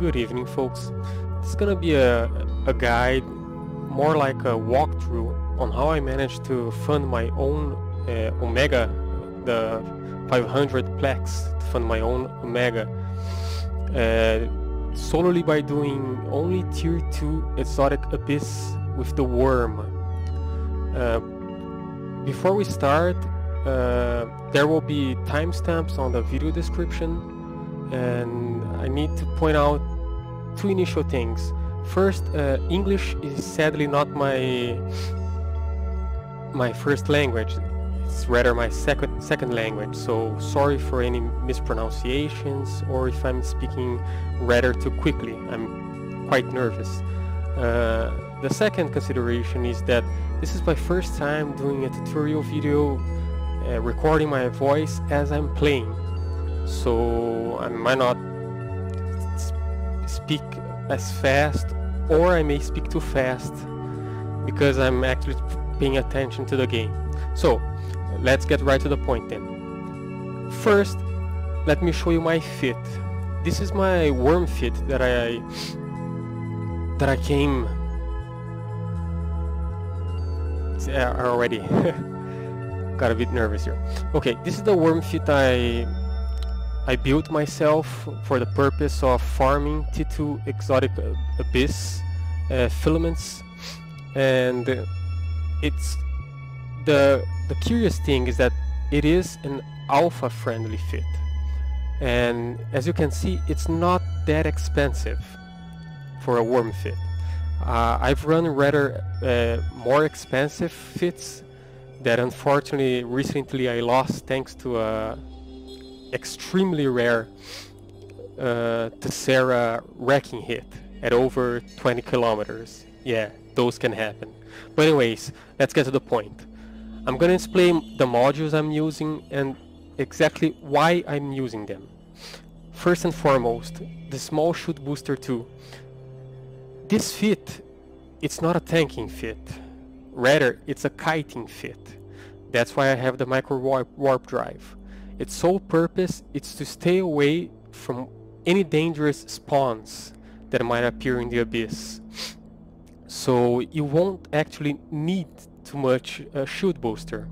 Good evening folks. It's gonna be a, a guide, more like a walkthrough on how I managed to fund my own uh, Omega, the 500 Plex, to fund my own Omega, uh, solely by doing only tier 2 exotic abyss with the worm. Uh, before we start, uh, there will be timestamps on the video description and I need to point out two initial things. First, uh, English is sadly not my my first language. It's rather my second second language. So sorry for any mispronunciations or if I'm speaking rather too quickly. I'm quite nervous. Uh, the second consideration is that this is my first time doing a tutorial video uh, recording my voice as I'm playing so I might not speak as fast or I may speak too fast because I'm actually paying attention to the game. So let's get right to the point then. First, let me show you my fit. This is my worm fit that I that I came uh, already got a bit nervous here. Okay, this is the worm fit I I built myself for the purpose of farming T2 exotic abyss uh, filaments and it's the the curious thing is that it is an alpha friendly fit. And as you can see it's not that expensive for a worm fit. Uh, I've run rather uh, more expensive fits that unfortunately recently I lost thanks to a extremely rare uh, Tessera wrecking hit at over 20 kilometers. Yeah, those can happen. But anyways, let's get to the point. I'm gonna explain the modules I'm using and exactly why I'm using them. First and foremost, the small shoot booster 2. This fit, it's not a tanking fit. Rather, it's a kiting fit. That's why I have the micro warp, warp drive. Its sole purpose is to stay away from any dangerous spawns that might appear in the abyss. So you won't actually need too much uh, shield booster.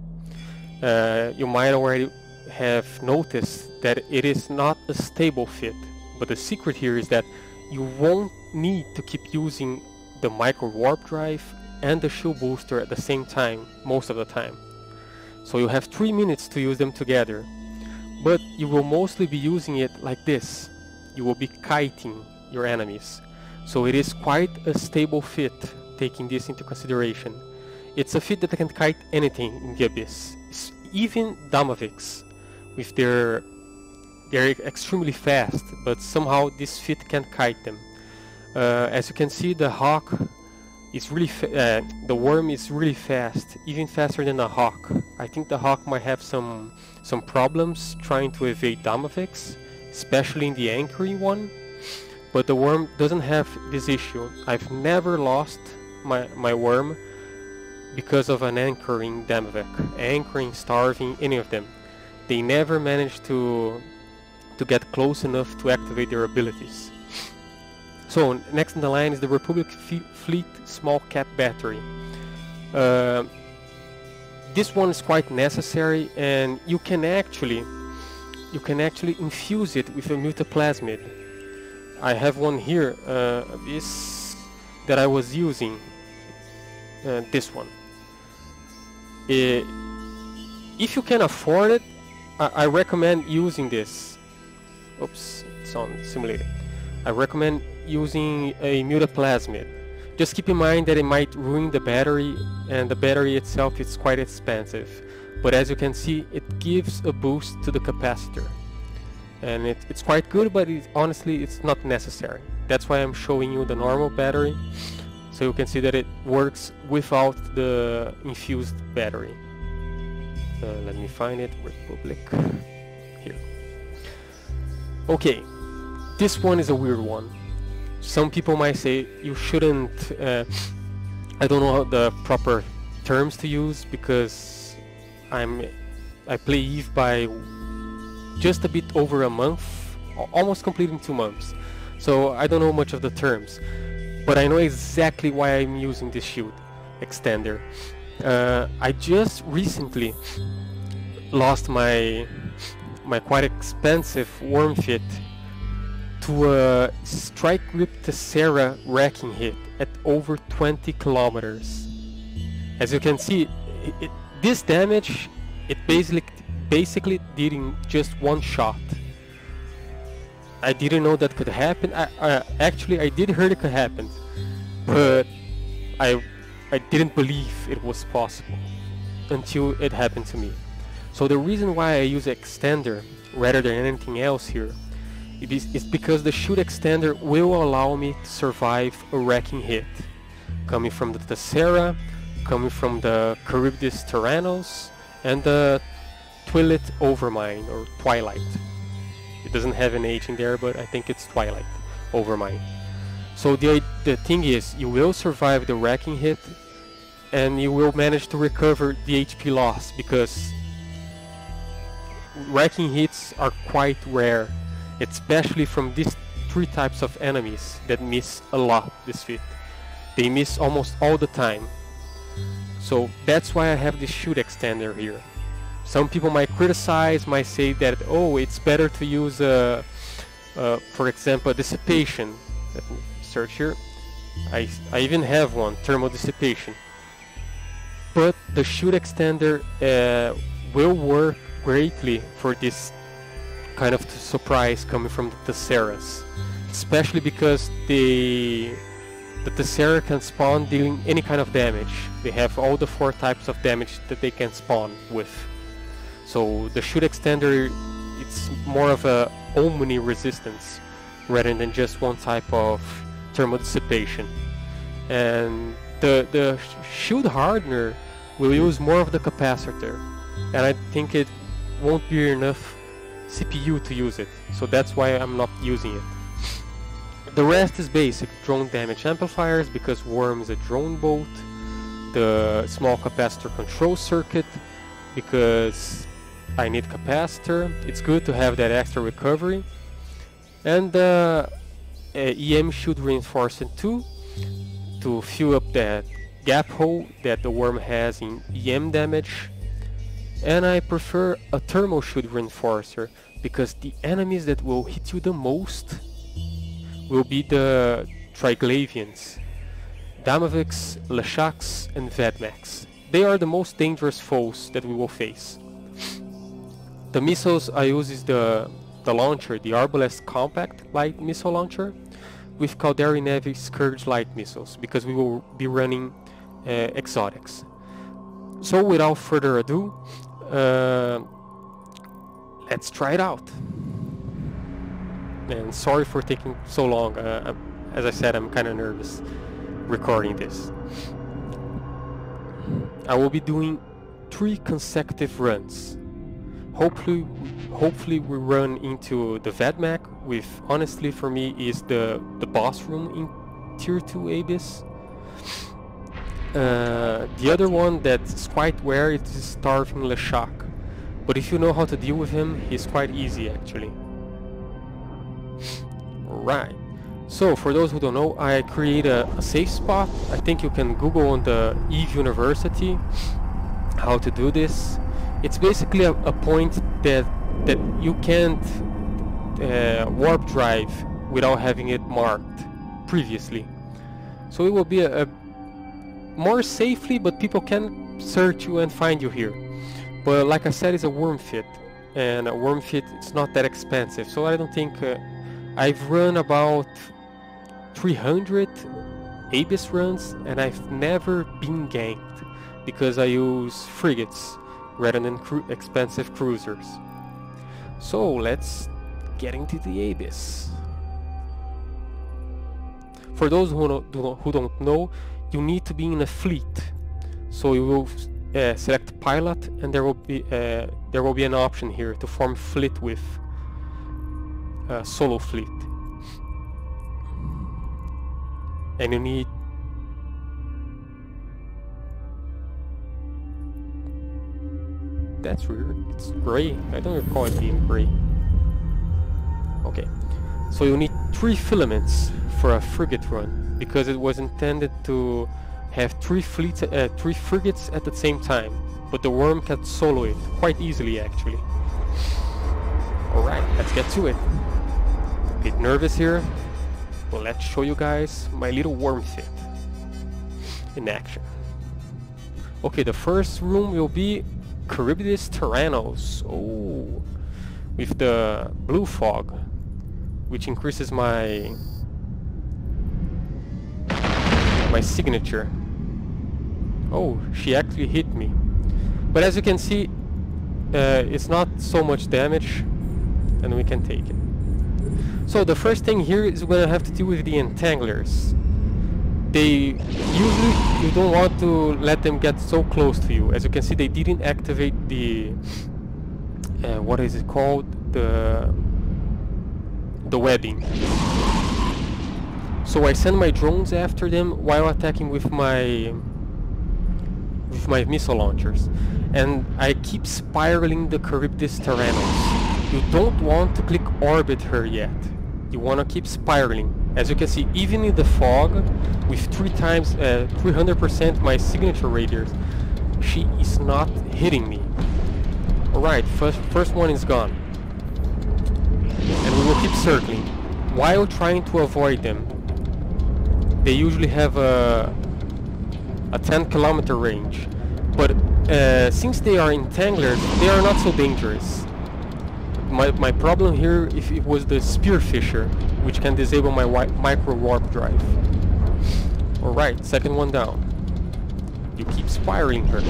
Uh, you might already have noticed that it is not a stable fit, but the secret here is that you won't need to keep using the micro warp drive and the shield booster at the same time most of the time. So you have 3 minutes to use them together but you will mostly be using it like this. You will be kiting your enemies. So it is quite a stable fit, taking this into consideration. It's a fit that can kite anything in the Abyss, even Damaviks, with their they're extremely fast, but somehow this fit can kite them. Uh, as you can see, the hawk is really uh, the worm is really fast, even faster than the hawk. I think the hawk might have some some problems trying to evade Damaviks, especially in the anchoring one. But the worm doesn't have this issue. I've never lost my my worm because of an anchoring Damavik, anchoring, starving, any of them. They never managed to to get close enough to activate their abilities. So next in the line is the Republic Fleet Small Cap Battery. Uh, this one is quite necessary and you can actually you can actually infuse it with a mutaplasmid. I have one here, uh, this that I was using, uh, this one. Uh, if you can afford it, I, I recommend using this. Oops, it's on simulator. I recommend using a mutaplasmid. Just keep in mind that it might ruin the battery and the battery itself is quite expensive. But as you can see, it gives a boost to the capacitor. And it, it's quite good, but it, honestly it's not necessary. That's why I'm showing you the normal battery. So you can see that it works without the infused battery. Uh, let me find it, Republic, here. Okay, this one is a weird one. Some people might say you shouldn't, uh, I don't know the proper terms to use because I'm, I play EVE by just a bit over a month, almost completing two months. So I don't know much of the terms, but I know exactly why I'm using this shield extender. Uh, I just recently lost my my quite expensive worm fit to a strike grip Tessera wrecking hit at over 20 kilometers. As you can see, it, it, this damage it basically basically did in just one shot. I didn't know that could happen. I, I, actually, I did hear it could happen, but I I didn't believe it was possible until it happened to me. So the reason why I use extender rather than anything else here is because the shield extender will allow me to survive a wrecking hit coming from the Tessera, coming from the Karybdis Tyrannos, and the Twilight Overmind or Twilight. It doesn't have an H in there, but I think it's Twilight Overmind. So the the thing is, you will survive the wrecking hit, and you will manage to recover the HP loss because wrecking hits are quite rare, especially from these three types of enemies that miss a lot this fit. They miss almost all the time. So that's why I have this shield extender here. Some people might criticize, might say that, oh, it's better to use, uh, uh, for example, dissipation. Let me search here. I, I even have one, thermal dissipation. But the shield extender uh, will work greatly for this kind of surprise coming from the Tesseras. Especially because the the Tessera can spawn dealing any kind of damage. They have all the four types of damage that they can spawn with. So the shield extender, it's more of a omni resistance rather than just one type of thermal dissipation. And the, the shield hardener will use more of the capacitor. And I think it won't be enough CPU to use it. So that's why I'm not using it. The rest is basic drone damage amplifiers because Worm is a drone boat. The small capacitor control circuit because I need capacitor. It's good to have that extra recovery. And the uh, EM shield reinforcement 2 to fill up that gap hole that the worm has in EM damage. And I prefer a thermal shield reinforcer because the enemies that will hit you the most will be the Triglavians, Damaviks, Leshaks and Vedmaks. They are the most dangerous foes that we will face. The missiles I use is the, the launcher, the Arbalest Compact Light Missile Launcher with Caldari Navy Scourge Light Missiles because we will be running uh, exotics. So without further ado, uh, let's try it out. And sorry for taking so long. Uh, as I said, I'm kind of nervous recording this. I will be doing three consecutive runs hopefully hopefully we run into the Vedmak which honestly for me is the the boss room in tier 2 Abyss uh, the other one that's quite rare is Starving Leshak. But if you know how to deal with him he's quite easy actually. Right. So for those who don't know I create a, a safe spot. I think you can google on the EVE University how to do this. It's basically a, a point that that you can't uh, warp drive without having it marked previously. So it will be a, a more safely, but people can search you and find you here. But like I said, it's a worm fit, and a worm fit it's not that expensive. So I don't think uh, I've run about 300 Abyss runs, and I've never been ganked because I use frigates rather than cru expensive cruisers. So let's get into the Abyss. For those who don't, who don't know, you need to be in a fleet. So you will uh, select pilot and there will be uh, there will be an option here to form fleet with uh, solo fleet. And you need That's weird. It's gray. I don't recall it being gray. Okay. So you need three filaments for a frigate run because it was intended to have three fleets, uh, three frigates at the same time, but the worm can solo it quite easily actually. Alright, let's get to it. A bit nervous here, but let's show you guys my little worm fit in action. Okay, the first room will be Karybdis Tyrannos. Oh, with the blue fog, which increases my my signature. Oh, she actually hit me. But as you can see, uh, it's not so much damage, and we can take it. So the first thing here is we're gonna have to deal with the entanglers. They usually you don't want to let them get so close to you. As you can see, they didn't activate the uh, what is it called the the webbing. So I send my drones after them while attacking with my with my missile launchers. And I keep spiraling the Karybdis Tyrannos. You don't want to click orbit her yet. You want to keep spiraling. As you can see, even in the fog, with three times, 300% uh, my signature radius, she is not hitting me. Alright, first, first one is gone. And we will keep circling, while trying to avoid them. They usually have a, a 10 kilometer range, but uh, since they are entanglers, they are not so dangerous. My, my problem here if it was the Spearfisher, which can disable my micro warp drive. Alright, second one down. You keep spiraling her.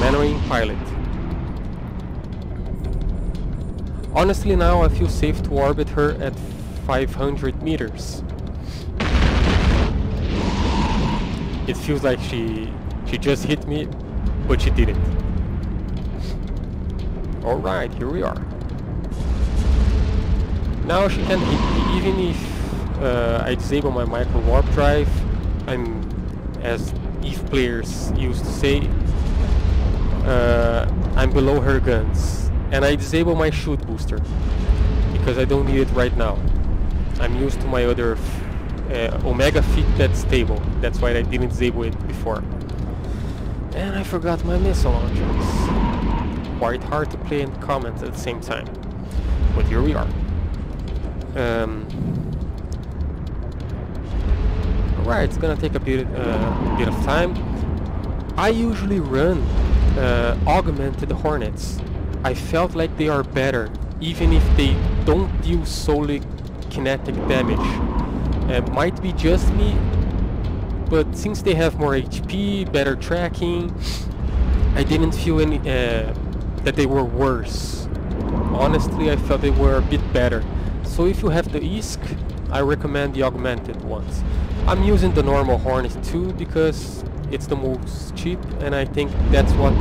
Manually pilot. Honestly now I feel safe to orbit her at 500 meters. It feels like she she just hit me, but she didn't. Alright, here we are. Now she can hit me even if uh, I disable my micro warp drive. I'm, as EVE players used to say, uh, I'm below her guns. And I disable my shoot booster because I don't need it right now. I'm used to my other uh, Omega Fit that's stable. That's why I didn't disable it before. And I forgot my missile launchers. Quite hard to play and comment at the same time. But here we are. Um, Alright, it's gonna take a bit, uh, bit of time. I usually run uh, augmented hornets. I felt like they are better, even if they don't deal solely kinetic damage. It might be just me, but since they have more HP, better tracking, I didn't feel any uh, that they were worse. Honestly, I felt they were a bit better. So if you have the ISK, I recommend the augmented ones. I'm using the normal Hornet too because it's the most cheap and I think that's what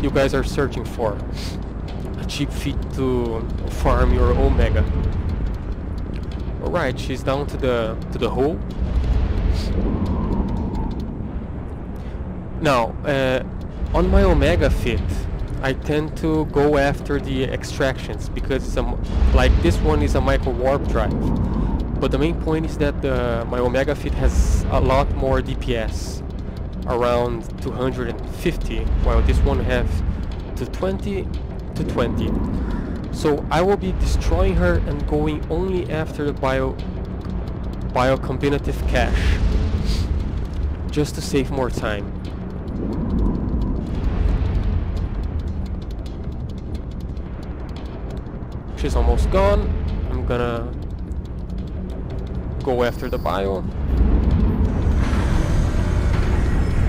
you guys are searching for. A cheap feat to farm your Omega. Alright, she's down to the to the hole. Now, uh, on my Omega fit, I tend to go after the extractions because some like this one is a micro warp drive. But the main point is that the, my Omega fit has a lot more DPS, around 250, while this one have to 20 to 20. So I will be destroying her and going only after the bio biocombinative cache just to save more time. She's almost gone. I'm gonna go after the bio.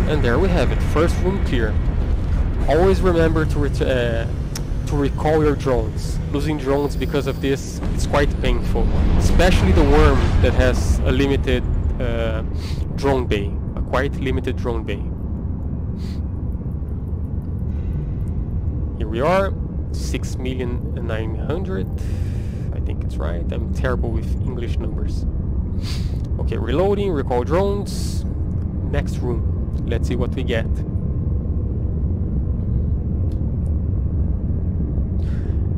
And there we have it, first room clear. Always remember to uh, to recall your drones. Losing drones because of this is quite painful, especially the worm that has a limited uh, drone bay, a quite limited drone bay. Here we are, 6,900, I think it's right, I'm terrible with English numbers. Okay, reloading, recall drones, next room, let's see what we get.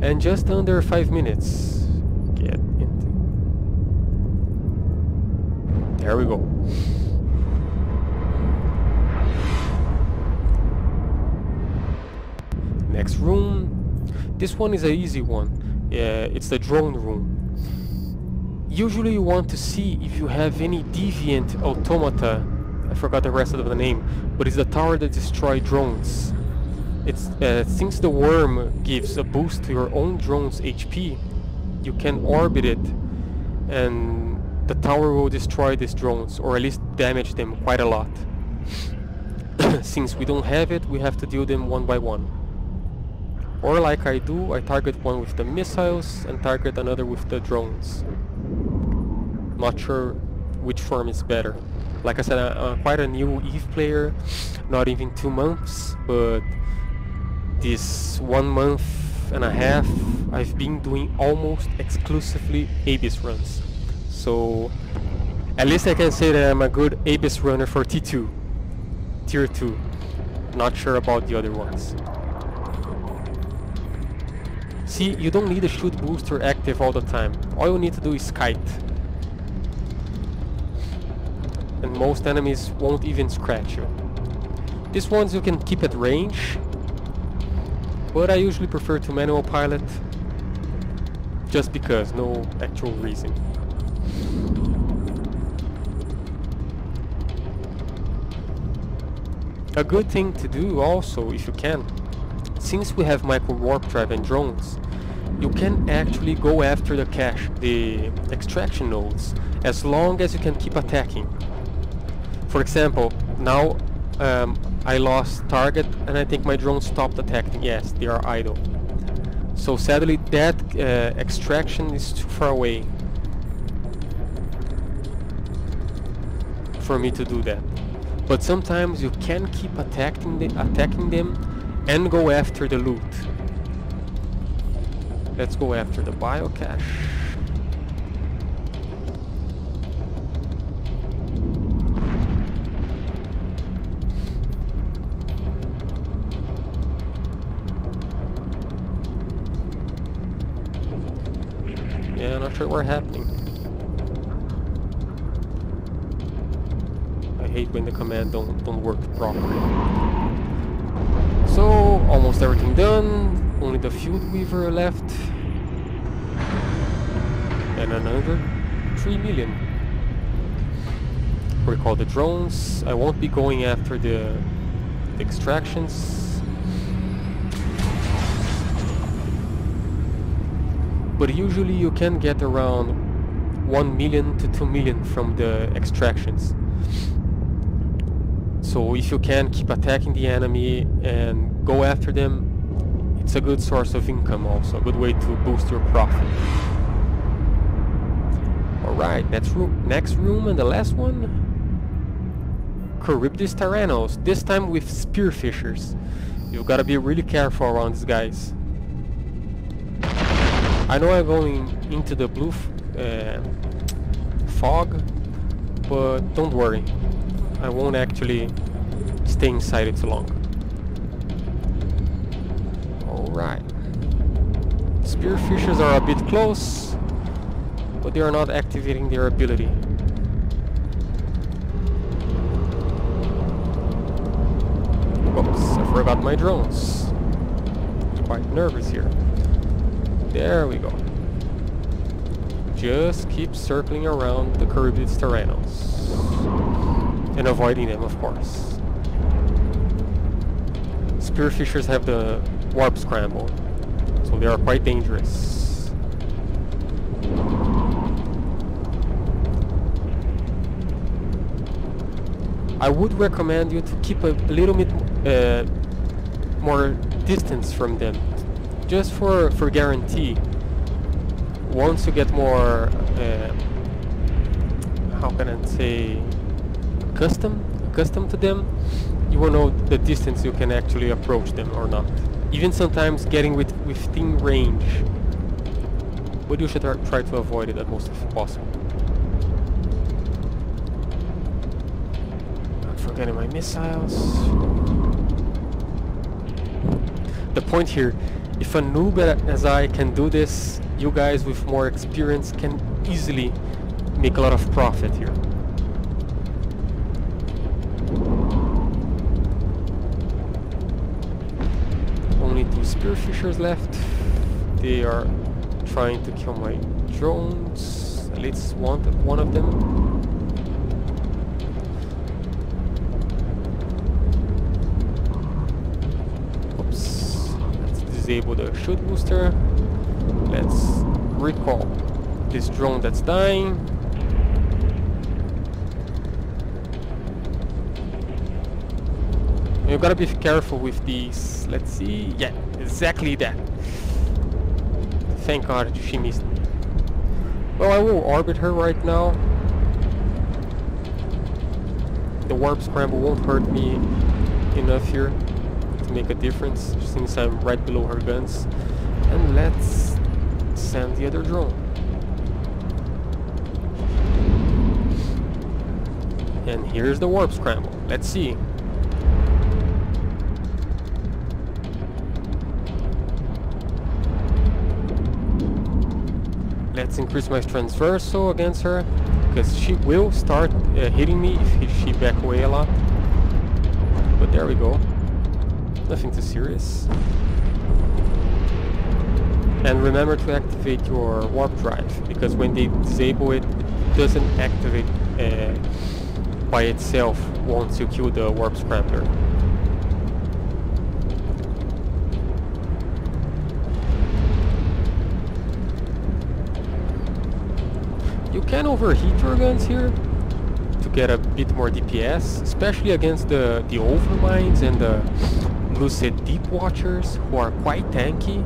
And just under 5 minutes get into There we go. Next room. This one is an easy one. Uh, it's the drone room. Usually you want to see if you have any deviant automata. I forgot the rest of the name, but it's the tower that destroys drones. It's uh, since the worm gives a boost to your own drone's HP, you can orbit it, and the tower will destroy these drones, or at least damage them quite a lot. since we don't have it, we have to deal them one by one. Or like I do, I target one with the missiles and target another with the drones. Not sure which form is better. Like I said, I'm quite a new EVE player, not even two months, but this one month and a half I've been doing almost exclusively Abyss runs. So at least I can say that I'm a good Abyss runner for T2, Tier 2. Not sure about the other ones. See, you don't need a shoot booster active all the time. All you need to do is kite. And most enemies won't even scratch you. These ones you can keep at range. But I usually prefer to manual pilot. Just because, no actual reason. A good thing to do also, if you can, since we have micro warp drive and drones, you can actually go after the cache, the extraction nodes, as long as you can keep attacking. For example, now um, I lost target and I think my drone stopped attacking. Yes, they are idle. So sadly that uh, extraction is too far away for me to do that. But sometimes you can keep attacking, the, attacking them and go after the loot. Let's go after the biocache. 3 million. Recall the drones. I won't be going after the, the extractions. But usually you can get around 1 million to 2 million from the extractions. So if you can keep attacking the enemy and go after them, it's a good source of income also, a good way to boost your profit. Alright, next room, next room and the last one. Karybdis Tyrannos, this time with spearfishers. You've got to be really careful around these guys. I know I'm going into the blue uh, fog, but don't worry. I won't actually stay inside it too long. Alright. Spearfishers are a bit close, but they are not activating their ability. Oops, I forgot my drones. Quite nervous here. There we go. Just keep circling around the Karybdis Tyrannos and avoiding them, of course. Spearfishers have the warp scramble, so they are quite dangerous. I would recommend you to keep a little bit uh, more distance from them, just for, for guarantee. Once you get more, uh, how can I say, accustomed, accustomed to them, you will know the distance you can actually approach them or not. Even sometimes getting with, within range. But you should try to avoid it at most if possible. Scanning my missiles. The point here, if a noob as I can do this, you guys with more experience can easily make a lot of profit here. Only two spearfishers left. They are trying to kill my drones. At least one of them. Disable the shoot booster. Let's recall this drone that's dying. You gotta be careful with these. Let's see. Yeah, exactly that. Thank God she missed me. Well, I will orbit her right now. The warp scramble won't hurt me enough here to make a difference since I'm right below her guns. And let's send the other drone. And here's the warp scramble. Let's see. Let's increase my transversal against her, because she will start uh, hitting me if she back away a lot. But there we go. Nothing too serious. And remember to activate your warp drive, because when they disable it, it doesn't activate uh, by itself once you kill the warp scrambler. You can overheat your guns here to get a bit more DPS, especially against the, the overminds and the Lucid Deep Watchers who are quite tanky,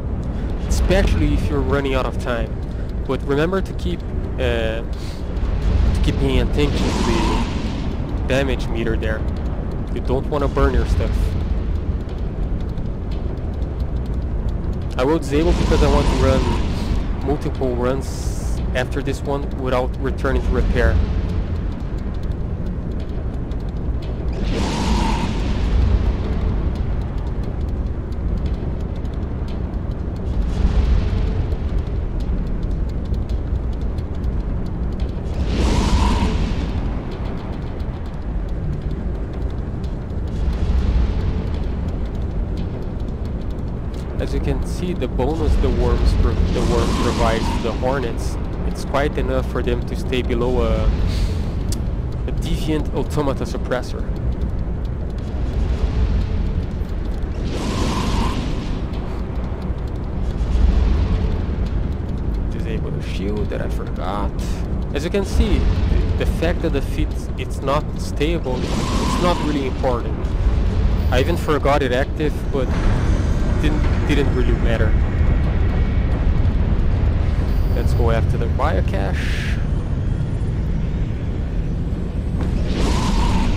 especially if you're running out of time. But remember to keep uh, to keep paying attention to the damage meter there. You don't want to burn your stuff. I will disable because I want to run multiple runs after this one without returning to repair. The bonus the worms the worm provides to the hornets it's quite enough for them to stay below a, a deviant automata suppressor. Disable the shield that I forgot. As you can see, the fact that the feet it's not stable, it's not really important. I even forgot it active, but didn't didn't really matter. Let's go after the biocache.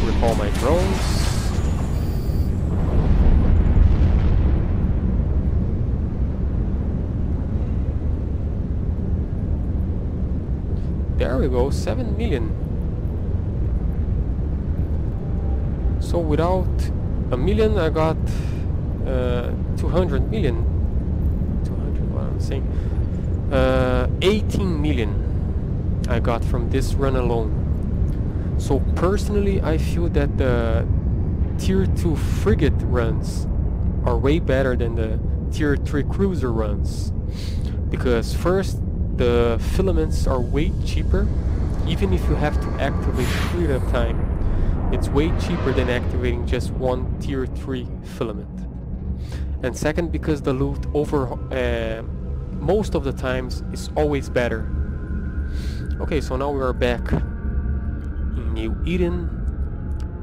Recall my drones. There we go, 7 million. So without a million I got 200 million. 200, what I'm saying uh, 18 million I got from this run alone. So personally I feel that the tier 2 frigate runs are way better than the tier 3 cruiser runs. Because first, the filaments are way cheaper, even if you have to activate 3 at a time. It's way cheaper than activating just one tier 3 filament. And second, because the loot over uh, most of the times is always better. Okay, so now we are back in New Eden.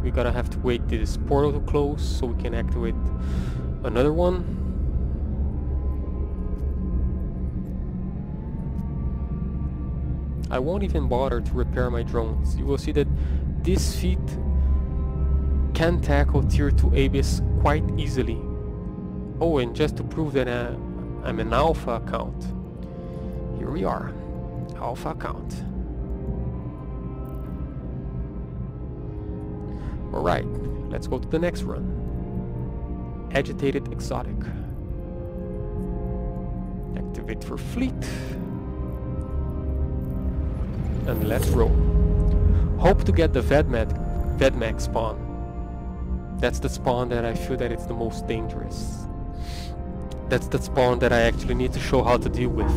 We're gonna have to wait this portal to close so we can activate another one. I won't even bother to repair my drones. You will see that this feat can tackle tier 2 Abyss quite easily. Oh, and just to prove that uh, I'm an alpha account. Here we are. Alpha account. Alright, let's go to the next run. Agitated Exotic. Activate for fleet. And let's roll. Hope to get the Vedmed, Vedmak spawn. That's the spawn that I feel that it's the most dangerous. That's the spawn that I actually need to show how to deal with.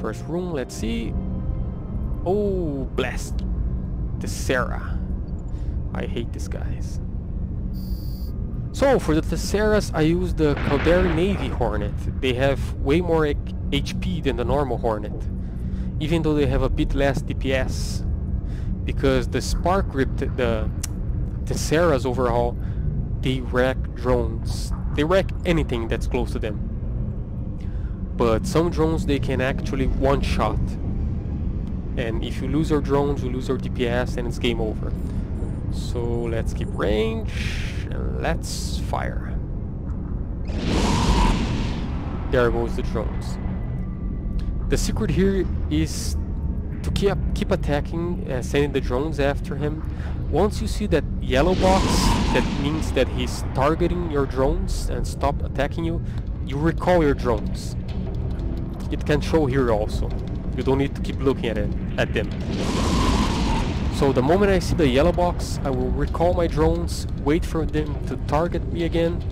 First room, let's see. Oh, blast. Tessera. I hate these guys. So, for the Tesseras, I use the Caldari Navy Hornet. They have way more HP than the normal Hornet. Even though they have a bit less DPS. Because the Spark Grip, the the Tesseras overhaul, they wreck drones. They wreck anything that's close to them. But some drones they can actually one-shot. And if you lose your drones you lose your DPS and it's game over. So let's keep range and let's fire. There goes the drones. The secret here is to keep keep attacking uh, sending the drones after him once you see that yellow box that means that he's targeting your drones and stop attacking you you recall your drones it can show here also. You don't need to keep looking at it, at them. So the moment I see the yellow box, I will recall my drones, wait for them to target me again,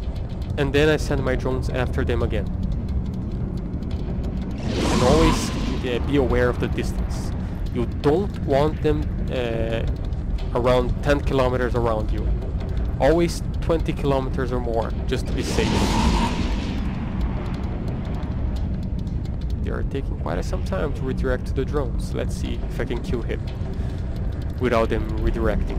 and then I send my drones after them again. And always uh, be aware of the distance. Don't want them uh, around 10 kilometers around you. Always 20 kilometers or more, just to be safe. They are taking quite some time to redirect to the drones. Let's see if I can kill him without them redirecting.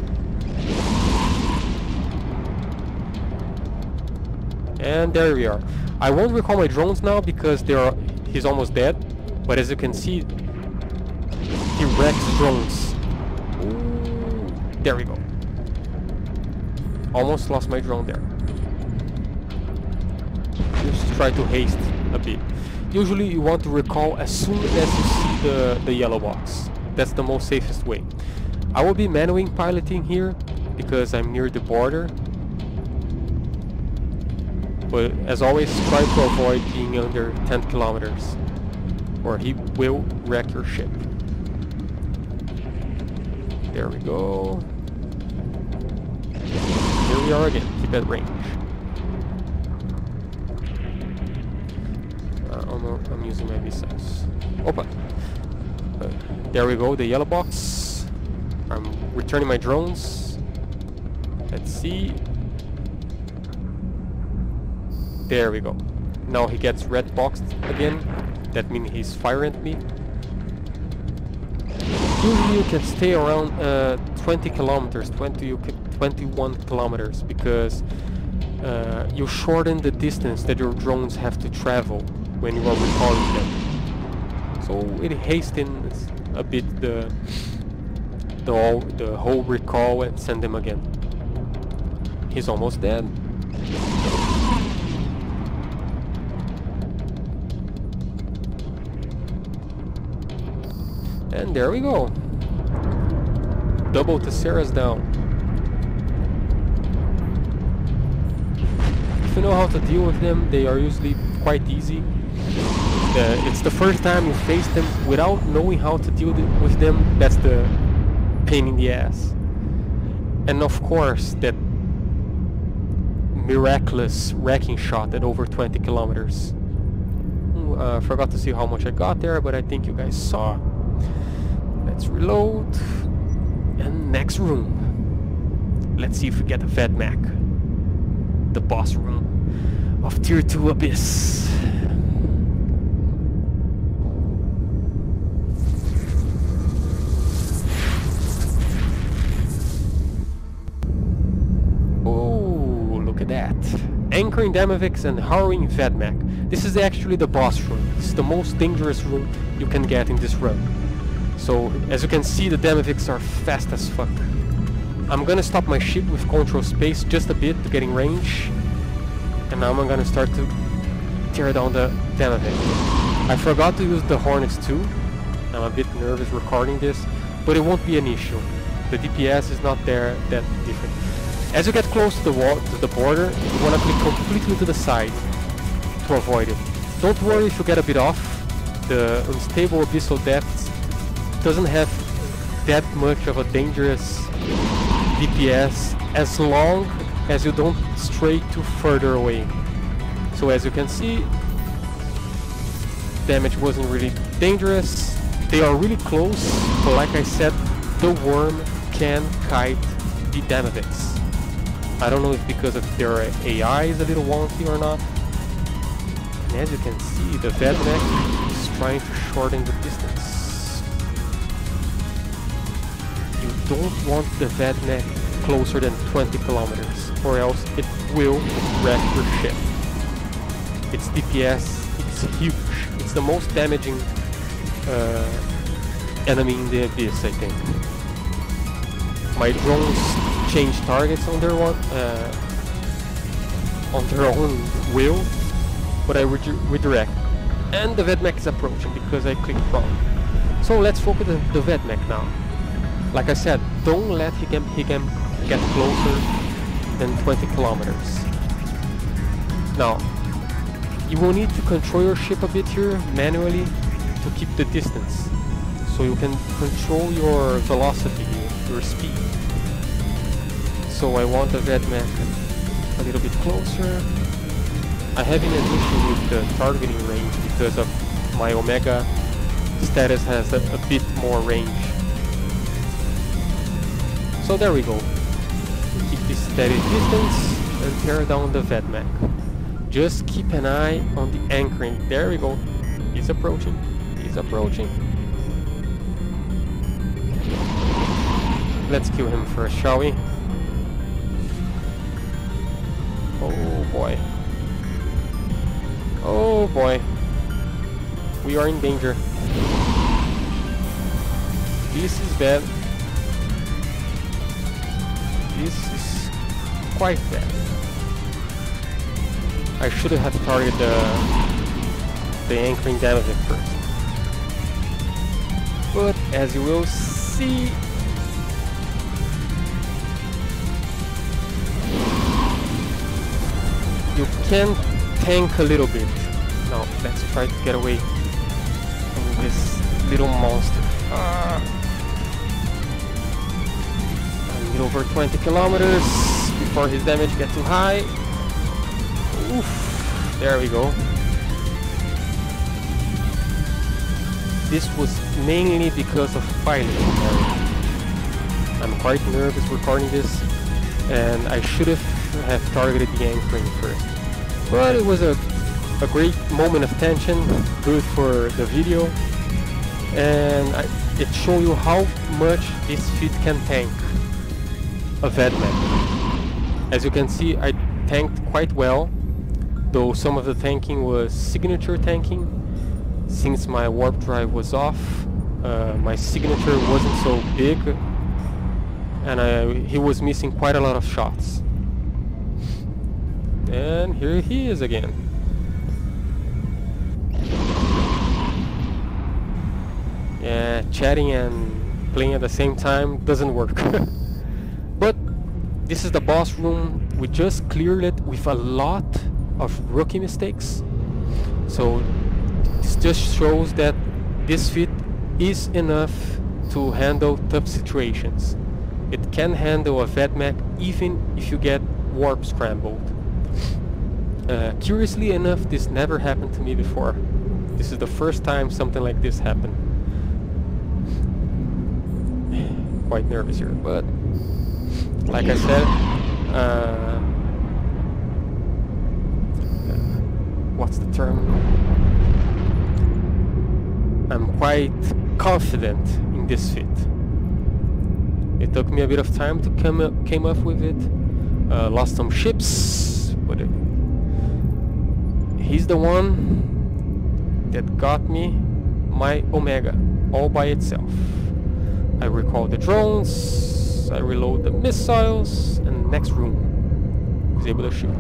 And there we are. I won't recall my drones now because they are he's almost dead. But as you can see, drones. Ooh, there we go. Almost lost my drone there. Just try to haste a bit usually you want to recall as soon as you see the, the yellow box. That's the most safest way. I will be manually piloting here because I'm near the border. But as always, try to avoid being under 10 kilometers or he will wreck your ship. There we go. Here we are again, keep at range. I'm using my missiles. Opa! Uh, there we go, the yellow box. I'm returning my drones. Let's see. There we go. Now he gets red boxed again. That means he's firing at me. Usually you can stay around uh, 20 kilometers, 20, 21 kilometers, because uh, you shorten the distance that your drones have to travel when you are recalling them. So it hastens a bit the the whole, the whole recall and send them again. He's almost dead. There we go. Double Tesseras down. If you know how to deal with them, they are usually quite easy. Uh, it's the first time you face them without knowing how to deal with them. That's the pain in the ass. And of course, that miraculous wrecking shot at over 20 kilometers. Uh, forgot to see how much I got there, but I think you guys saw. Let's reload. And next room. Let's see if we get a Vedmak. The boss room of Tier 2 Abyss. Oh, look at that. Anchoring Damaviks and Harrowing Vedmak. This is actually the boss room. Is the most dangerous room you can get in this run. So, as you can see, the Damaviks are fast as fuck. I'm gonna stop my ship with control space just a bit to get in range. And now I'm gonna start to tear down the Damaviks. I forgot to use the Hornets too. I'm a bit nervous recording this, but it won't be an issue. The DPS is not there that different. As you get close to the wall, to the border, you want to click completely to the side to avoid it. Don't worry if you get a bit off. The unstable abyssal depths doesn't have that much of a dangerous DPS as long as you don't stray too further away. So as you can see, damage wasn't really dangerous. They are really close, but like I said, the worm can kite the Dynamics. I don't know if because of their AI is a little wonky or not. And as you can see, the Vedmak is trying to shorten the distance. Don't want the Vedmak closer than 20 kilometers, or else it will wreck your ship. Its DPS is huge. It's the most damaging uh, enemy in the Abyss, I think. My drones change targets on their one uh, on their own will, but I redirect. And the Vedmak is approaching because I clicked wrong. So let's focus on the Vedmak now. Like I said, don't let him, him get closer than 20 kilometers. Now, you will need to control your ship a bit here manually to keep the distance. So you can control your velocity, your speed so I want the Vedmak a little bit closer. I have an issue with the targeting range because of my Omega status has a, a bit more range. So there we go. Keep this steady distance and tear down the Vedmak. Just keep an eye on the anchoring. There we go. He's approaching. He's approaching. Let's kill him first, shall we? Oh boy. Oh boy. We are in danger. This is bad. This is quite bad. I should have targeted the the anchoring damage at first. But as you will see, you can tank a little bit. Now let's try to get away from this little monster. Ah. Over 20 kilometers before his damage gets too high. Oof, there we go. This was mainly because of piloting. I'm quite nervous recording this and I should have have targeted the anchoring first. But it was a, a great moment of tension, good for the video, and I, it shows you how much this feat can tank a Vedmak. As you can see, I tanked quite well, though some of the tanking was signature tanking. Since my warp drive was off, uh, my signature wasn't so big, and I, he was missing quite a lot of shots. And here he is again. Yeah, chatting and playing at the same time doesn't work. this is the boss room. We just cleared it with a lot of rookie mistakes. So this just shows that this fit is enough to handle tough situations. It can handle a Vedmak even if you get warp scrambled. Uh, curiously enough, this never happened to me before. This is the first time something like this happened. Quite nervous here, but like I said, uh, what's the term? I'm quite confident in this fit. It took me a bit of time to come up, came up with it. Uh, lost some ships, but it, he's the one that got me my Omega all by itself. I recall the drones, I reload the missiles, and next room is able to shoot.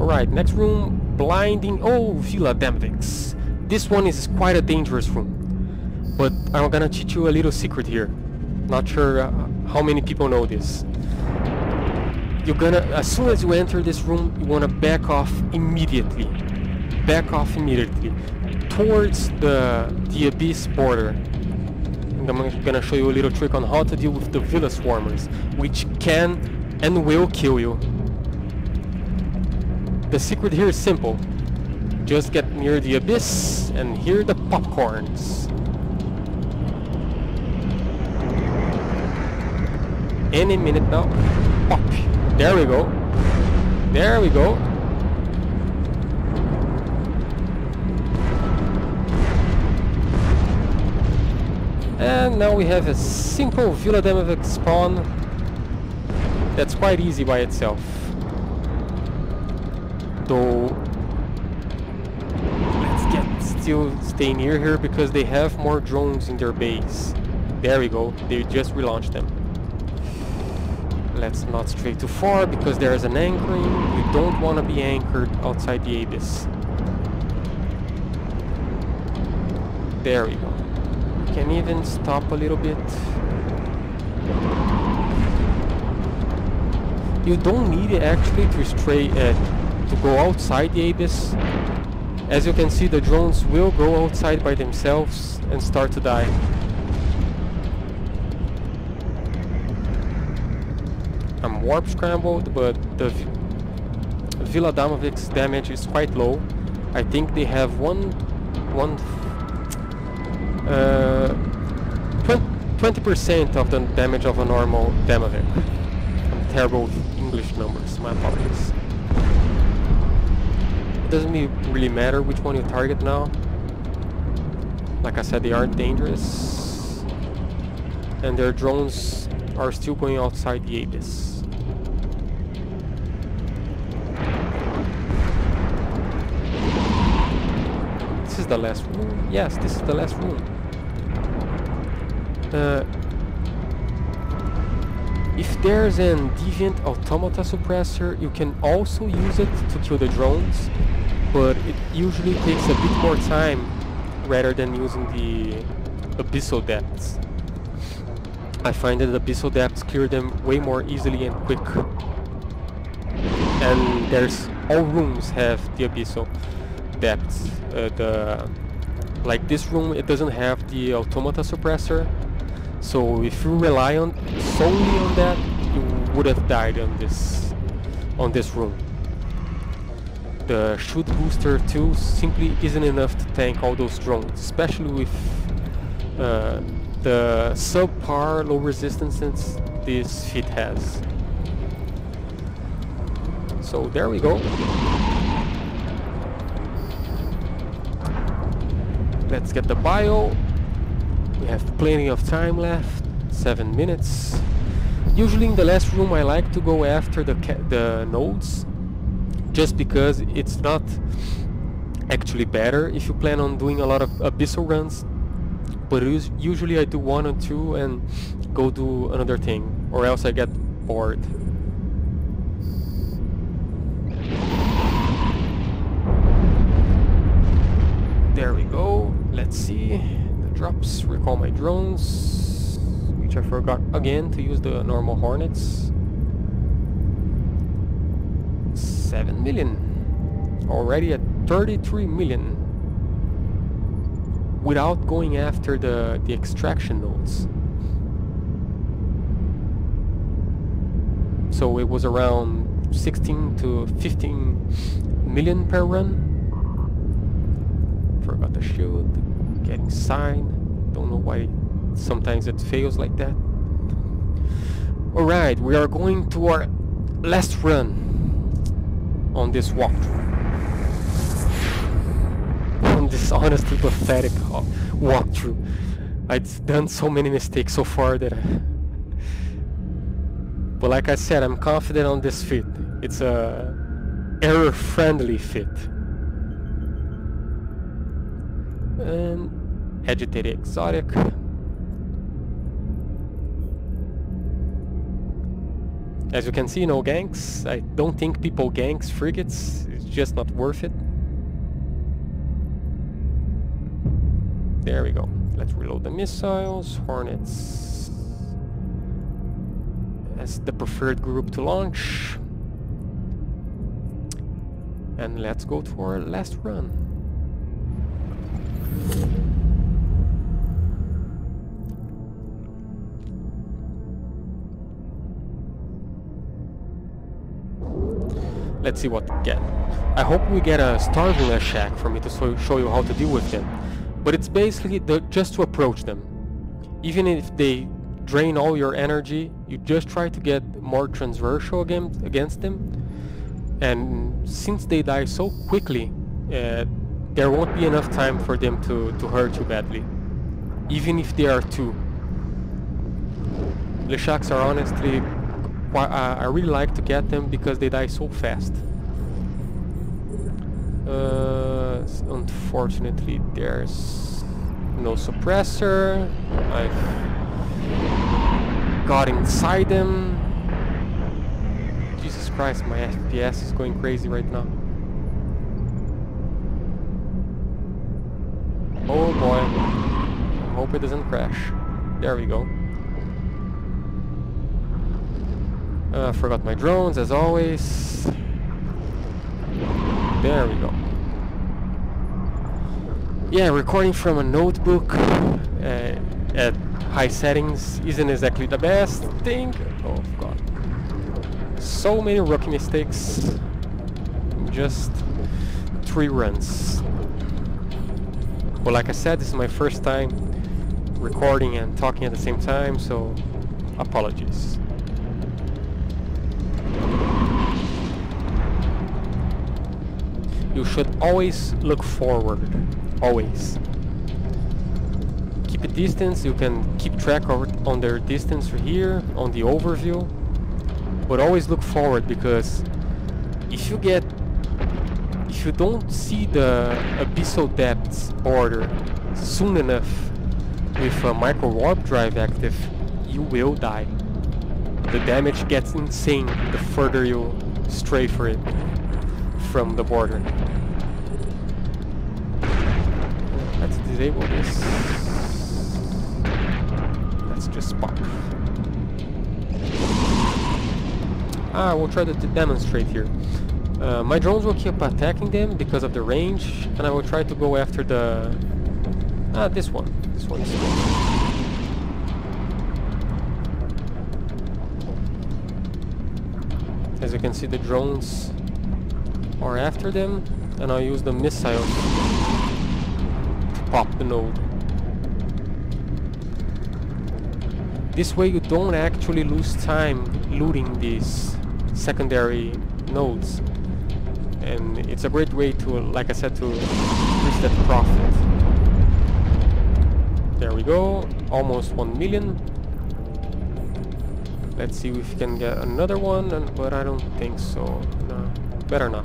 Alright, next room, blinding, oh, Vila Damaviks. This one is quite a dangerous room. But I'm gonna teach you a little secret here. Not sure uh, how many people know this. You're gonna, as soon as you enter this room, you wanna back off immediately. back off immediately towards the, the Abyss border. And I'm gonna show you a little trick on how to deal with the Vila Swarmers, which can and will kill you. The secret here is simple. Just get near the Abyss and hear the popcorns. Any minute now. Pop. There we go. There we go. And now we have a simple Vila Damavik spawn that's quite easy by itself. Though let's get still stay near here because they have more drones in their base. There we go, they just relaunched them. Let's not stray too far because there is an anchoring. We don't want to be anchored outside the abyss. There we go. Can even stop a little bit. You don't need it actually to stray uh, to go outside the abyss. As you can see, the drones will go outside by themselves and start to die. I'm warp scrambled, but the Vila Damavik's damage is quite low. I think they have one, one, uh, 20% of the damage of a normal Damavik. I'm terrible with English numbers, my apologies. It doesn't really matter which one you target now. Like I said, they aren't dangerous. And their drones are still going outside the abyss. This is the last room? Yes, this is the last room. Uh, if there's an deviant automata suppressor, you can also use it to kill the drones, but it usually takes a bit more time rather than using the abyssal depths. I find that the abyssal depths clear them way more easily and quick. And there's all rooms have the abyssal depths. Uh, the like this room, it doesn't have the automata suppressor, so if you rely on solely on that, you would have died on this on this room. The shoot booster 2 simply isn't enough to tank all those drones, especially with uh, the subpar low resistances this fit has. So there we go. Let's get the bio. We have plenty of time left. Seven minutes. Usually in the last room I like to go after the, the nodes. Just because it's not actually better if you plan on doing a lot of abyssal runs. But usually I do one or two and go do another thing. Or else I get bored. There we go. Let's see. Drops. Recall my drones. Which I forgot again to use the normal hornets. 7 million. Already at 33 million. Without going after the, the extraction nodes. So it was around 16 to 15 million per run forgot the shield, getting signed, don't know why sometimes it fails like that. Alright, we are going to our last run on this walkthrough. On this honestly pathetic uh, walkthrough. I've done so many mistakes so far that I... But like I said, I'm confident on this fit. It's a error-friendly fit. And agitated exotic. As you can see no ganks. I don't think people ganks frigates. It's just not worth it. There we go. Let's reload the missiles hornets as the preferred group to launch. And let's go to our last run. Let's see what we get. I hope we get a Starving Leshak for me to so show you how to deal with them. But it's basically the, just to approach them. Even if they drain all your energy, you just try to get more transversal against, against them. And since they die so quickly, uh, there won't be enough time for them to, to hurt you badly. Even if they are two. Leshaks are honestly uh, I really like to get them because they die so fast. Uh, unfortunately, there's no suppressor. I've got inside them. Jesus Christ, my FPS is going crazy right now. Oh boy. I hope it doesn't crash. There we go. Uh, forgot my drones as always. There we go. Yeah, recording from a notebook uh, at high settings isn't exactly the best thing. Oh god. So many rookie mistakes. Just three runs. But like I said, this is my first time recording and talking at the same time, so apologies. you should always look forward. Always. Keep a distance, you can keep track of on their distance here, on the overview. But always look forward because if you get you don't see the abyssal depths border soon enough with a micro warp drive active, you will die. The damage gets insane the further you stray for it from the border. Let's disable this. Let's just spot. Ah, we'll try to demonstrate here. Uh, my drones will keep attacking them because of the range, and I will try to go after the... Ah, this one. This one As you can see, the drones are after them, and I'll use the missile to pop the node. This way you don't actually lose time looting these secondary nodes. And it's a great way to, like I said, to increase that profit. There we go, almost 1 million. Let's see if we can get another one, but I don't think so. No, better not.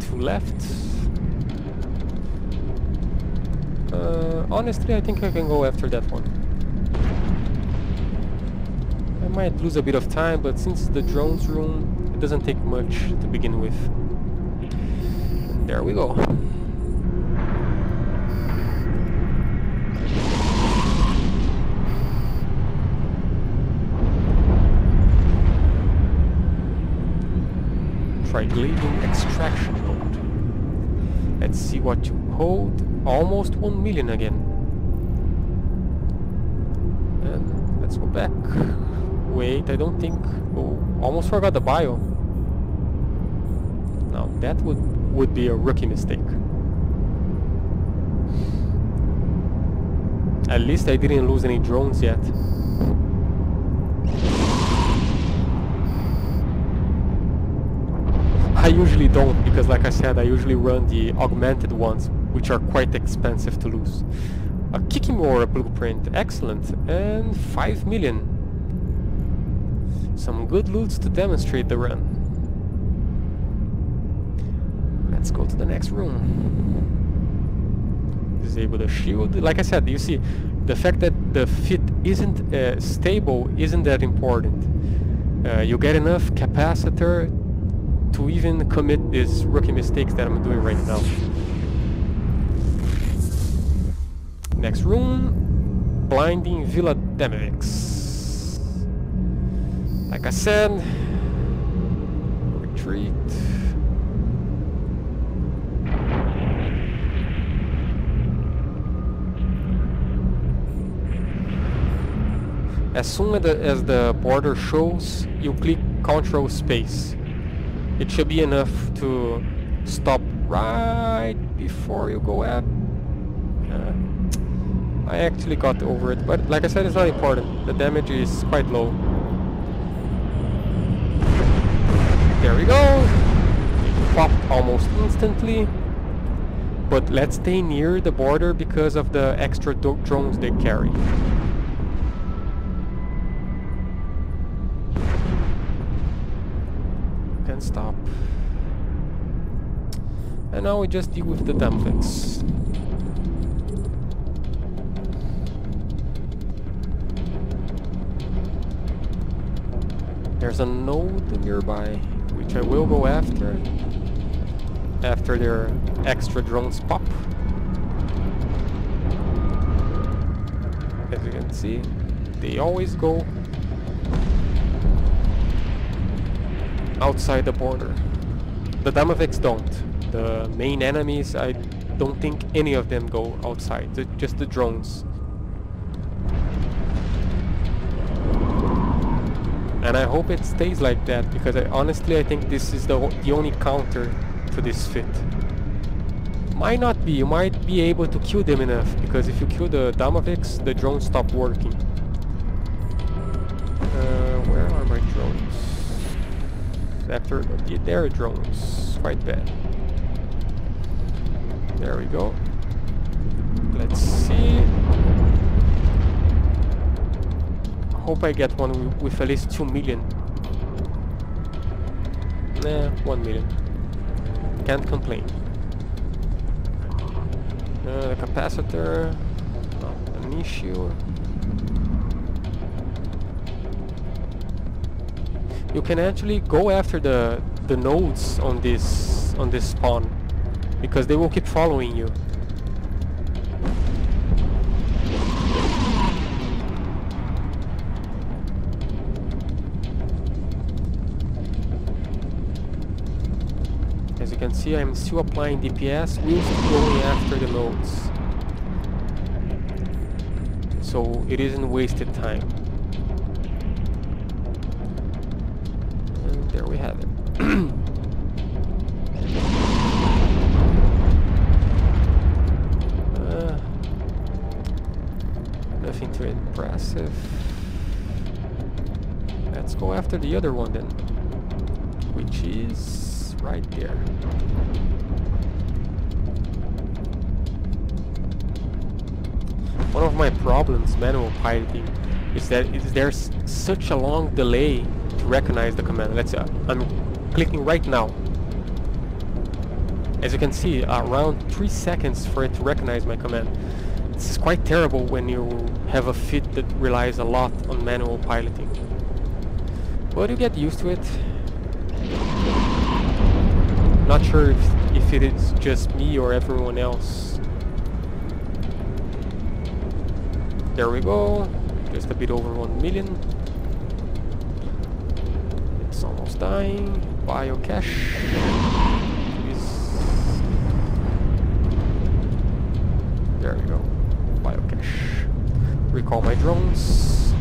Two left. Uh, honestly, I think I can go after that one. Might lose a bit of time, but since the drones room, it doesn't take much to begin with. And there we go. Try leaving extraction Let's see what you hold. Almost 1 million again. And let's go back. Wait, I don't think... Oh, almost forgot the bio. Now that would, would be a rookie mistake. At least I didn't lose any drones yet. I usually don't because like I said I usually run the augmented ones which are quite expensive to lose. A Kikimora blueprint, excellent, and 5 million. Some good loots to demonstrate the run. Let's go to the next room. Disable the shield. Like I said, you see, the fact that the fit isn't uh, stable isn't that important. Uh, you get enough capacitor to even commit these rookie mistakes that I'm doing right now. Next room, Blinding Vila Damaviks. Like I said, retreat. As soon as the, border shows, you click Control Space. It should be enough to stop right before you go up. Uh, I actually got over it, but like I said, it's not important. The damage is quite low. There we go. It popped almost instantly. But let's stay near the border because of the extra drones they carry. Can stop. And now we just deal with the dumplings. There's a node nearby, which I will go after. After their extra drones pop. As you can see, they always go outside the border. The Damaviks don't. The main enemies, I don't think any of them go outside, just the drones. And I hope it stays like that, because I, honestly I think this is the, the only counter to this fit. Might not be, you might be able to kill them enough, because if you kill the Damaviks, the drones stop working. Uh, where are my drones? After, yeah, there are drones, quite bad. There we go. Let's see. Hope I get one with at least 2 million. Nah, 1 million. Can't complain. Uh, the capacitor, not an issue. You can actually go after the the nodes on this on this spawn because they will keep following you. See, I'm still applying DPS whilst going after the nodes. So it isn't wasted time. And there we have it. Uh, nothing too impressive. Let's go after the other one then, which is right there. Problems manual piloting is that is there's such a long delay to recognize the command. Let's uh, I'm clicking right now. As you can see, around 3 seconds for it to recognize my command. This is quite terrible when you have a fit that relies a lot on manual piloting. But you get used to it. Not sure if, if it is just me or everyone else. There we go. Just a bit over 1 million. It's almost dying. Biocache. There we go. Biocache. Recall my drones.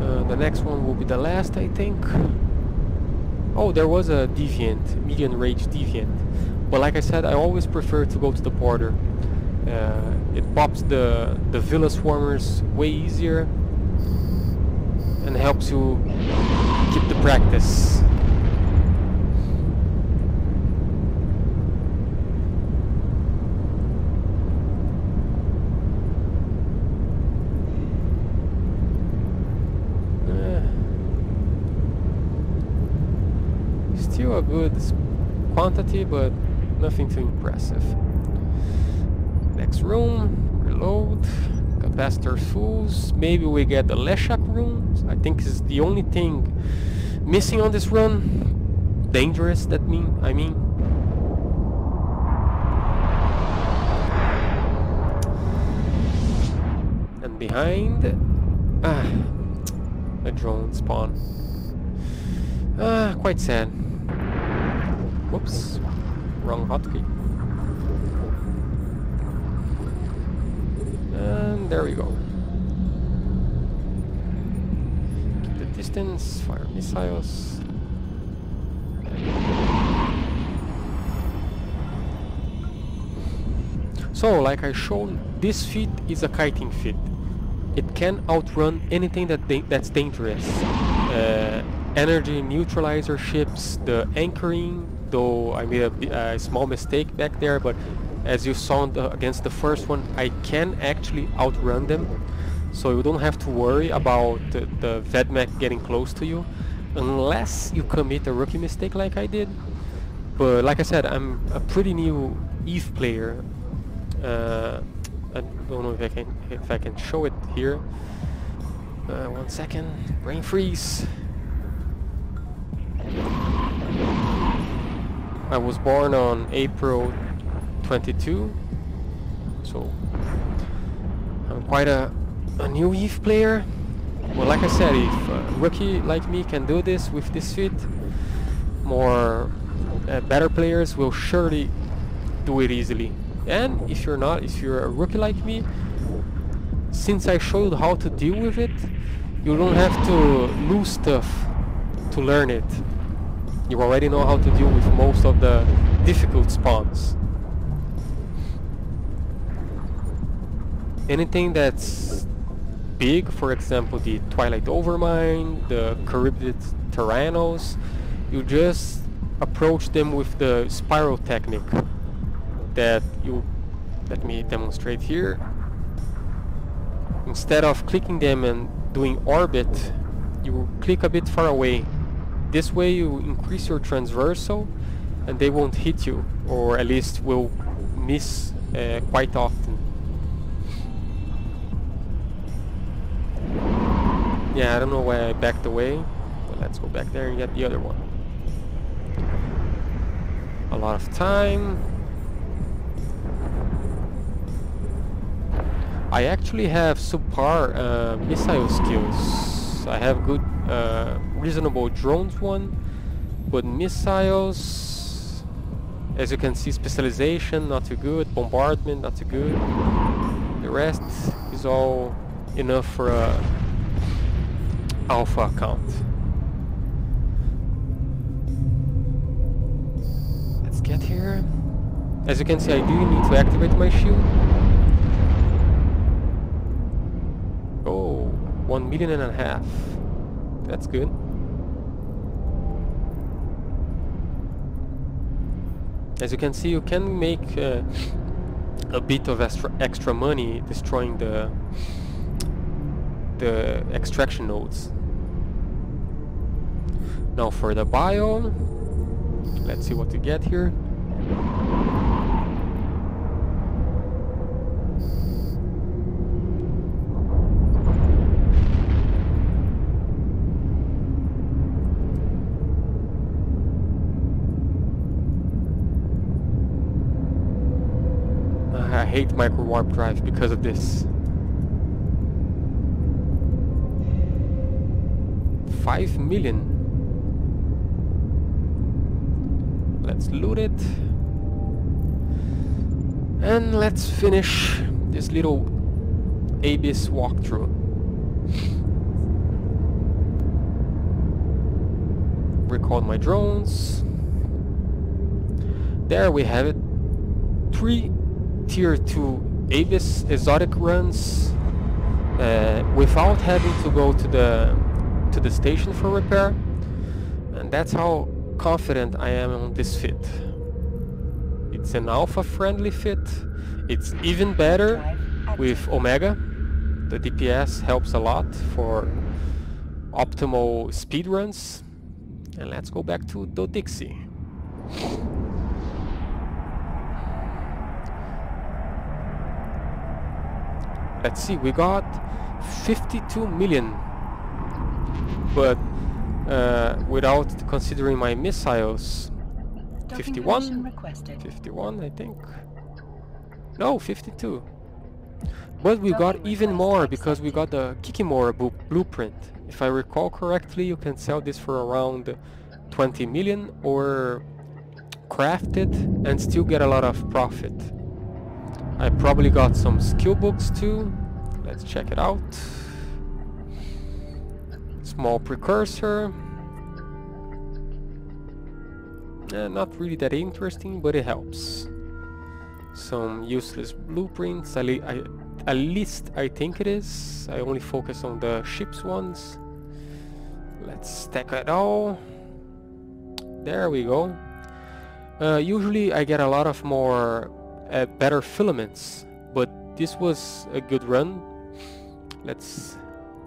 Uh, the next one will be the last, I think. Oh, there was a deviant, median range deviant. But like I said, I always prefer to go to the border. Uh, it pops the, the Vila Swarmers way easier and helps you keep the practice. still a good quantity, but nothing too impressive. Next room, reload, capacitor fools. Maybe we get the Leshak room. I think is the only thing missing on this run. Dangerous, that mean, I mean. And behind. Ah, a drone spawn. Ah, quite sad. Whoops, wrong hotkey. And there we go. Keep the distance, fire missiles. So, like I showed, this feat is a kiting feat. It can outrun anything that that's dangerous. Uh, energy neutralizer ships, the anchoring, though I made a, a, small mistake back there, but as you saw the, against the first one, I can actually outrun them. So you don't have to worry about the, the Vedmak getting close to you, unless you commit a rookie mistake like I did. But like I said, I'm a pretty new EVE player. Uh, I don't know if I can if I can show it here. Uh, one second, brain freeze. I was born on April 22, so I'm quite a, a new EVE player. Well, like I said, if a rookie like me can do this with this feat, more uh, better players will surely do it easily. And if you're not, if you're a rookie like me, since I showed how to deal with it, you don't have to lose stuff to learn it. You already know how to deal with most of the difficult spawns. Anything that's big, for example the Twilight Overmind, the Karybdis Tyrannos, you just approach them with the spiral technique that you let me demonstrate here instead of clicking them and doing orbit you click a bit far away this way you increase your transversal and they won't hit you or at least will miss uh, quite often. Yeah I don't know why I backed away but let's go back there and get the other one. A lot of time. I actually have subpar uh, missile skills. I have good, uh, reasonable drones one, but missiles, as you can see, specialization not too good, bombardment not too good. The rest is all enough for a alpha account. Let's get here. As you can see, I do need to activate my shield. Oh, one million and a half. That's good. As you can see, you can make uh, a bit of extra, extra money destroying the the extraction nodes. Now for the bio, let's see what we get here. Hate micro warp drive because of this. Five million. Let's loot it. And let's finish this little Abyss walkthrough. Record my drones. There we have it. Three tier 2 Abyss exotic runs uh, without having to go to the to the station for repair and that's how confident I am on this fit. It's an alpha friendly fit, It's even better with Omega. The DPS helps a lot for optimal speed runs. And let's go back to Dodixie. Let's see we got 52 million but uh, without considering my missiles. 51 51 I think. No 52 But we got even more because we got the Kikimora blueprint. If I recall correctly, you can sell this for around 20 million or craft it and still get a lot of profit. I probably got some skill books too. Let's check it out. Small precursor. Eh, not really that interesting, but it helps. Some useless blueprints, at, I, at least I think it is. I only focus on the ship's ones. Let's stack it all. There we go. Uh, usually I get a lot of more uh, better filaments, but this was a good run. Let's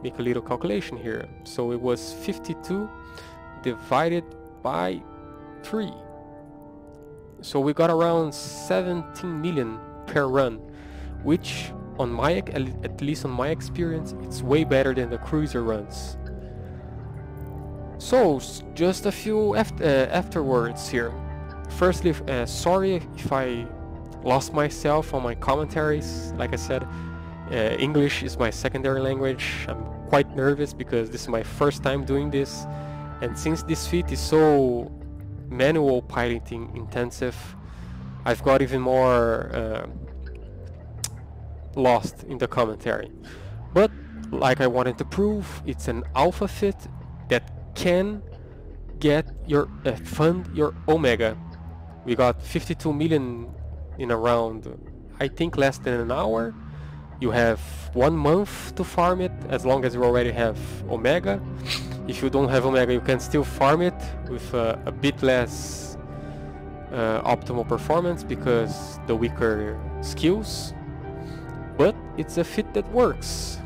make a little calculation here. So it was 52 divided by 3. So we got around 17 million per run, which on my at least on my experience, it's way better than the cruiser runs. So, just a few after, uh, afterwards here. Firstly, uh, sorry if I lost myself on my commentaries. Like I said, uh, English is my secondary language. I'm quite nervous because this is my first time doing this. And since this feat is so manual piloting intensive, I've got even more uh, lost in the commentary. But like I wanted to prove, it's an alpha fit that can get your uh, fund your omega. We got 52 million in around, I think less than an hour. You have one month to farm it as long as you already have omega. If you don't have omega, you can still farm it with uh, a bit less uh, optimal performance because the weaker skills but it's a fit that works.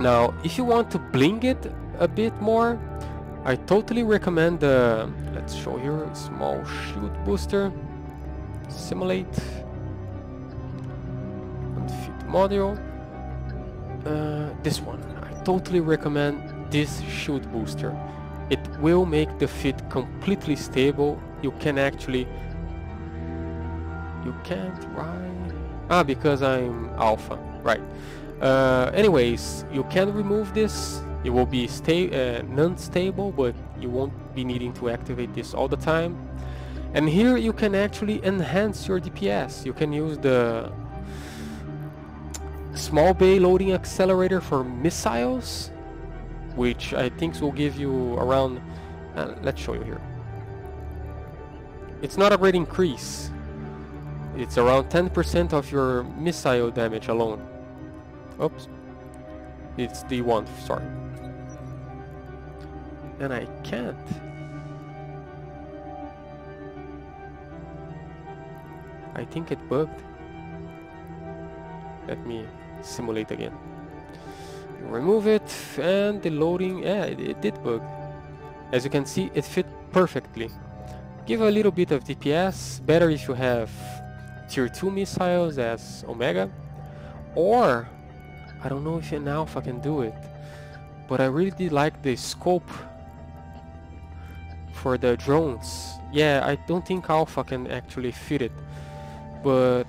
Now, if you want to bling it a bit more, I totally recommend the, let's show here, small shield booster, simulate, and fit module, uh, this one. I totally recommend this shield booster. It will make the fit completely stable. You can actually, you can't ride, Ah, because I'm alpha, right. Uh, anyways, you can remove this. It will be sta uh, non-stable, but you won't be needing to activate this all the time. And here you can actually enhance your DPS. You can use the small bay loading accelerator for missiles, which I think will give you around, uh, let's show you here. It's not a great increase, it's around 10% of your missile damage alone. Oops. It's D1 sorry. And I can't. I think it bugged. Let me simulate again. Remove it and the loading, yeah, it, it did bug. As you can see, it fit perfectly. Give a little bit of DPS, better if you have tier 2 missiles as Omega. Or, I don't know if an Alpha can do it, but I really did like the scope for the drones. Yeah, I don't think Alpha can actually fit it, but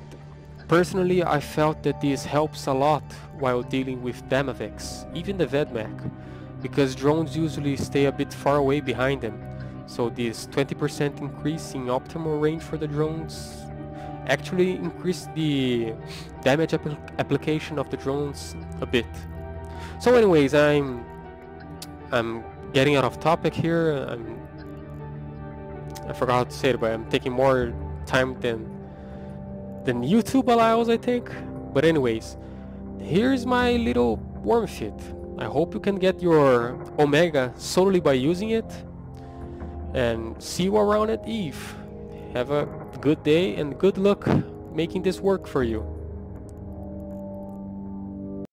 personally I felt that this helps a lot while dealing with Damaviks, even the Vedmak, because drones usually stay a bit far away behind them. So this 20% increase in optimal range for the drones actually increased the damage application of the drones a bit. So anyways, I'm I'm getting out of topic here. I'm I forgot how to say it, but I'm taking more time than than YouTube allows, I think. But anyways, here's my little worm fit. I hope you can get your Omega solely by using it. And see you around at Eve. Have a good day and good luck making this work for you.